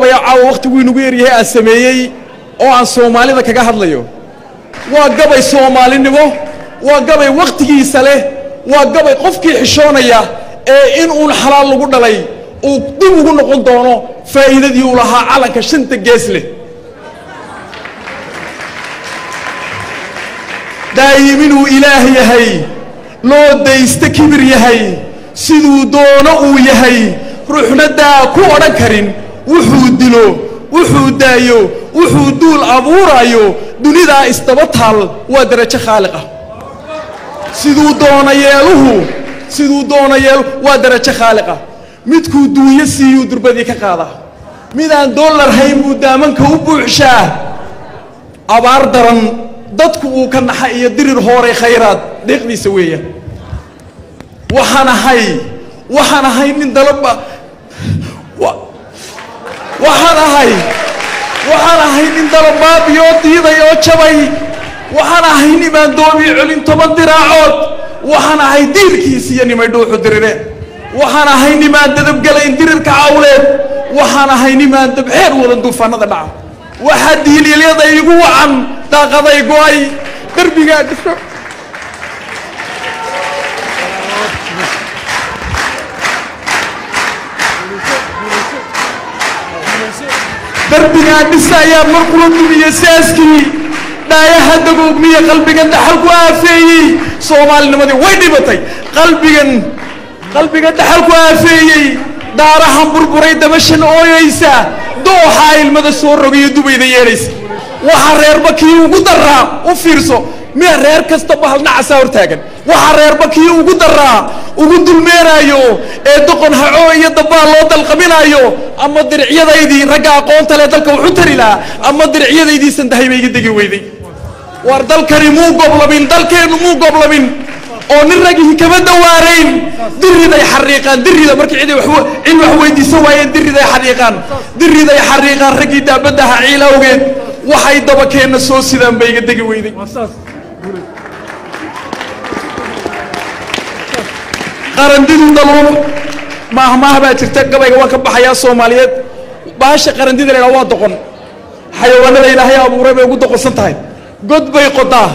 caawa wakhtiguu inagu yaryahay aan sameeyey oo aan soomaalida kaga hadlayo. Waa gabay soomaalinimo waa gabay wakhtigiisa leh waa gabay qofkii xishoonaya ee in uun xalaal lagu dhalay uu dib ugu noqon doono faa'iidadii uu lahaa calanka shanta gees leh. Daa'im inuu ilaah yahay loo daysta kibir yahay siduu doono uu yahay ruuxna daa ku odhan karin wuxuu dilo wuxuu daayo wuxuu duul abuuraayo dunidaa isdaba taal waa darajo khaaliq ah siduu doona yeeluhu siduu doona yeelu waa darajo khaaliq ah midkuu duunyo siiyuu durbadii ka qaadaa midaan dollar hayn buu daamanka u buuxshaa. Abaar daran dadku uu ka naxa iyo dirir hooray khayraad deeqdiisa weeyaan. Waxaan ahay waxaan ahay nin dalaba waxaan ahay waxaan ahay nin dalabaabi oo diiday oo jabay. Waxaan ahay nimaan doobii celin toban diraacood. Waxaan ahay diirkiis iyo nimay dhuuxu dirireen waxaan ahay nimaan dadabgelayn dirirka cawleed waxaan ahay nimaan dabxeer wadan duufaanada dhaca waxaa diiliilyada igu wacan daaqaday go'ay. Derbigaa dhiso darbigaa dhisa ayaa markula dumiye saaskii. Dhaayaha dagoogmiye qalbigan dhaxal ku aafeeyey. Soomaalinimadii way dhibatay qalbigan qalbigan dhaxal ku aafeeyey. Daarahan burburay dabashan ooyaysa. Dooxaa ilmada soo rogayo dubayda yeedhaysa. Waxaa reerba kii ugu daraa u fiirso miya reer kasta bahal nacasaa hortaagan. Waxaa reerba kii ugu daraa ugu dulmeenaayo ee doqon hacoo iyo dabbaa loo dalqaminaayo ama diricyadaydii ragga aqoonta leh dalka wuxu tari lahaa ama diricyadaydii sandahay ba iga degi weyday war dalkani muu goblamin dalkeennu muu goblamin oo nin ragihi kama dawaarayn diriday xariiqaan dirida markii cid wax cid wax weydiisan waayeen diriday xariiqaan. Diriday xariiqaan raggii daabadaha ciil awgeed waxay dabakeenna soo sidaan ba iga degi weyday qarandidu daluub maahmaah baa jirta gabayga waan ka baxayaa soomaaliyeed. Baasha qarandida laydhaha waa doqon. Xayawaanada ilaahay abuuray bay ugu doqonsan tahay. God bay qodaa.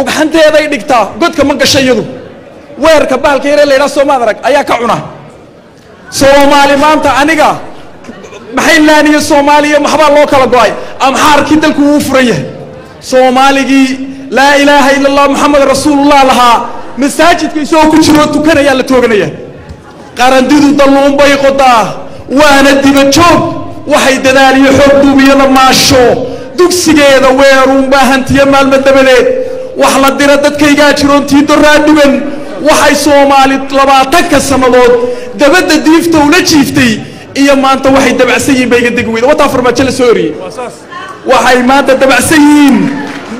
Ugxanteeday dhigtaa. Godka ma gasha iyadu weerka bahalka yare laydhaha soomaad arag ayaa ka cuna. Soomaali maanta aniga maxay laaniyo soomaaliya? Maxbaa loo kala go'ay? Amxaarkii dalku wuu furan yahay. Soomaaligii laa ilaaha ila allah moxamed rasuulullah lahaa. Masaajidka isagoo ku jiroo tukanayaa la tooganaya. Qarandidu dalluun bay qodaa. Waana dibajoog waxay dadaaliyo xoog duubiyada maasho. Dugsigeeda weeruunbaa hantiyo maalmo dabadeed. Wax la dira dadkaygaa jiroontii doraa dhugan waxay soomaali labaatanka sannadood dabadda diifta ula jiiftay iyo maanta waxay dabacsan yihiin bayga degi wataa farmaajo la soo oriyey waxay maanta dabacsan yihiin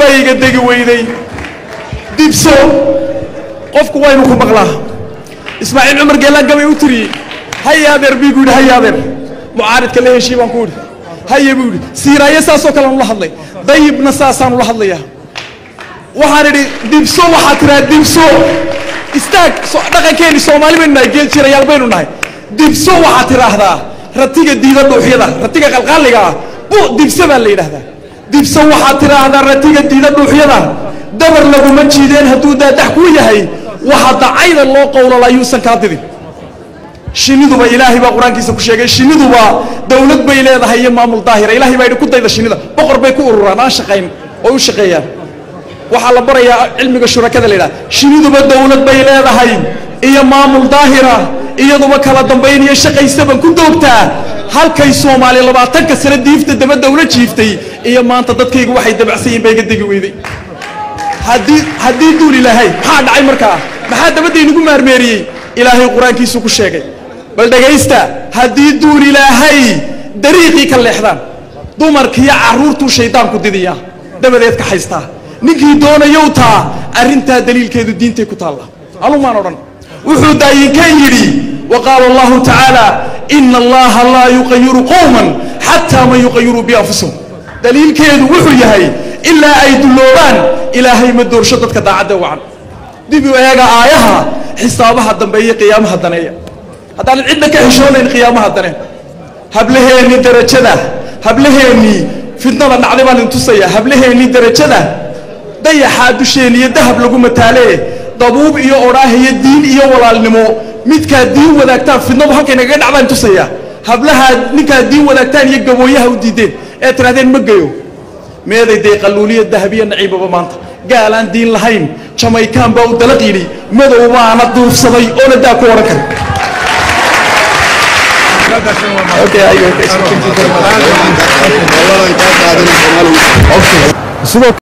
bayga degi weyday. Dibso qofku waynu ku maqlaa. Ismaaciil cumar geelaan gabay u tiriyey haya adeer bii gu yidhi haya adeer mucaaridka la heshii baan ku idhi haya buu yidhi. Siiraayo saasoo kale aan ula hadlay. Dayibna saasaan ula hadlayaa. Waxaan idhi dibso waxaa tiraa dibso istaag dhaqankeeni soomaali baynu nahay geel jirayaal baynu nahay. Dibso waxaad tidhaahdaa ratiga diida dhuuxyada ratiga qalqaaliga ah bu dibso baa la yidhaahdaa dibso waxaad tidhaahdaa ratiga diida dhuuxyada. Dabar laguma jiideen hadduu daadax kuu yahay. Waxa dacayda loo qowlala yuusan kaa didin. Shiniduba ilaahay baa qur'aankiisa ku sheegay. Shiniduba dawlad bay leedahay iyo maamul daahira. Ilahay baa yidhi ku dayda shinida. Boqor bay ku ururaan aan shaqayn oo u shaqeeyaan. Waxaa la barayaa cilmiga shurakada la yidhaha. Shiniduba dawlad bay leedahay iyo maamul daahira iyaduba kala dambayn iyo shaqaysaban ku doogtaa. Halkay soomaali labaatanka sano diifta dabadda ula jiiftay iyo maanta dadkaygu waxay dabacsan yihiin ba iga degi weyday. Haddii duul ilaahay maxaa dhacay markaa maxaa dabadda maarmeeriyey? Ilaahay qur'aankiisu ku sheegay. Bal dhegaysta haddii duul ilaahay dariiqii ka leexdaan dumarkiiyo carruurtuu shaydaanku didiyaa dabadeed ka haystaa. Ninkii doonayow taa arrintaa daliilkeedu diintay ku taalla. Alumaan odhan wuxuu daayinkan yidhi wa qaala allahu tacaala ina allaha laa yuqayiru qowman xataa man yuqayiruu bianfusihim daliilkeedu wuxuu yahay ilaa ay dulloobaan ilaahay ma doorsho dadka daacadda wacan. Dib u eega aayaha xisaabaha dambeeye qiyaamaha daneeya. Haddaanan cidna ka xishoonayn qiyaamaha dane. Hablaheennii darajada hablaheennii fidnada dhacday baan idin tusaya hablaheennii darajada dayaxaa dusheen iyo dahab lagu mataalee dabuub iyo odhaah iyo diin iyo walaalnimo. Midkaa diin wadaagtaan fidnadu halkay nagaga dhacdaan tusaya hablahaa ninkaa diin wadaagtaan iyo gabooyaha u diideen ee tirahdeen ma geyo. Meeday dee qalluuliya dahabiya naciibaba maanta. Gaalaan diin lahayn jamaykaan baa u dalaq yidhi madow baana duufsaday oona daa ku odhan kara. Sidoo